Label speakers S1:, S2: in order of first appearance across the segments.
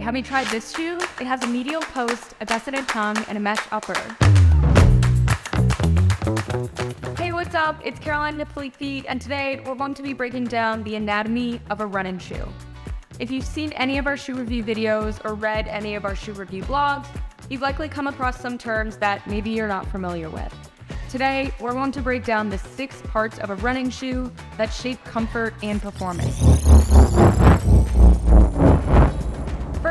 S1: Have you tried this shoe? It has a medial post, a gusseted tongue, and a mesh upper. Hey, what's up? It's Caroline Nipoli Feet, and today we're going to be breaking down the anatomy of a running shoe. If you've seen any of our shoe review videos or read any of our shoe review blogs, you've likely come across some terms that maybe you're not familiar with. Today, we're going to break down the six parts of a running shoe that shape comfort and performance.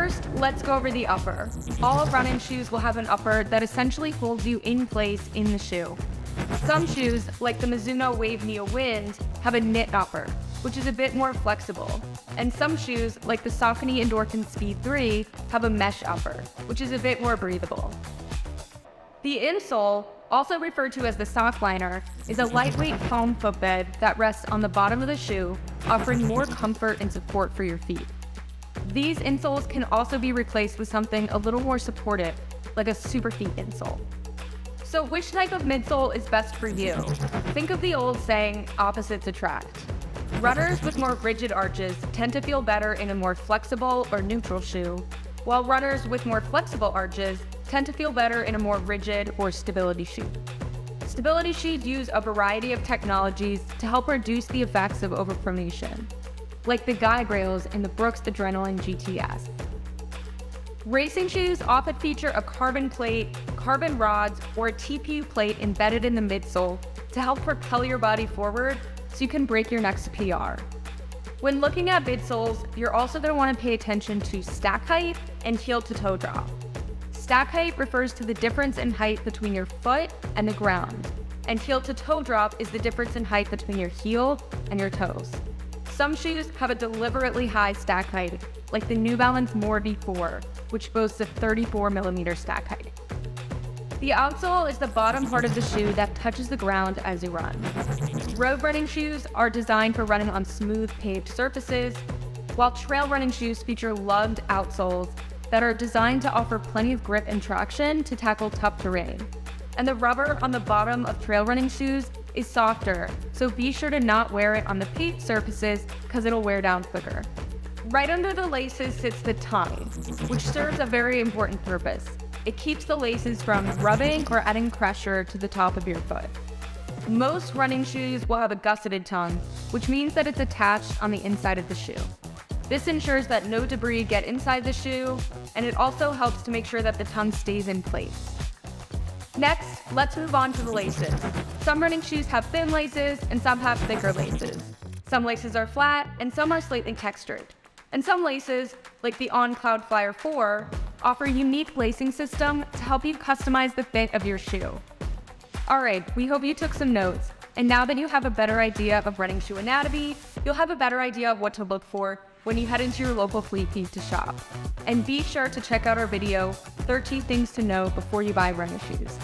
S1: First, let's go over the upper. All running shoes will have an upper that essentially holds you in place in the shoe. Some shoes, like the Mizuno Wave Neo Wind, have a knit upper, which is a bit more flexible. And some shoes, like the Saucony Endorphin Speed 3, have a mesh upper, which is a bit more breathable. The insole, also referred to as the sock liner, is a lightweight foam footbed that rests on the bottom of the shoe, offering more comfort and support for your feet. These insoles can also be replaced with something a little more supportive, like a Superfeet insole. So which type of midsole is best for you? Think of the old saying, opposites attract. Runners with more rigid arches tend to feel better in a more flexible or neutral shoe, while runners with more flexible arches tend to feel better in a more rigid or stability shoe. Stability shoes use a variety of technologies to help reduce the effects of overpronation like the guide rails in the Brooks Adrenaline GTS. Racing shoes often feature a carbon plate, carbon rods, or a TPU plate embedded in the midsole to help propel your body forward so you can break your next PR. When looking at midsoles, you're also going to want to pay attention to stack height and heel to toe drop. Stack height refers to the difference in height between your foot and the ground, and heel to toe drop is the difference in height between your heel and your toes. Some shoes have a deliberately high stack height, like the New Balance More V4, which boasts a 34 millimeter stack height. The outsole is the bottom part of the shoe that touches the ground as you run. Road running shoes are designed for running on smooth paved surfaces, while trail running shoes feature lugged outsoles that are designed to offer plenty of grip and traction to tackle tough terrain. And the rubber on the bottom of trail running shoes is softer, so be sure to not wear it on the paint surfaces because it'll wear down quicker. Right under the laces sits the tongue, which serves a very important purpose. It keeps the laces from rubbing or adding pressure to the top of your foot. Most running shoes will have a gusseted tongue, which means that it's attached on the inside of the shoe. This ensures that no debris get inside the shoe, and it also helps to make sure that the tongue stays in place. Next, let's move on to the laces. Some running shoes have thin laces and some have thicker laces. Some laces are flat and some are slightly textured. And some laces, like the On Cloudflyer 4, offer a unique lacing system to help you customize the fit of your shoe. All right, we hope you took some notes. And now that you have a better idea of running shoe anatomy, you'll have a better idea of what to look for when you head into your local Fleet Feet to shop. And be sure to check out our video, 13 Things to Know Before You Buy Running Shoes.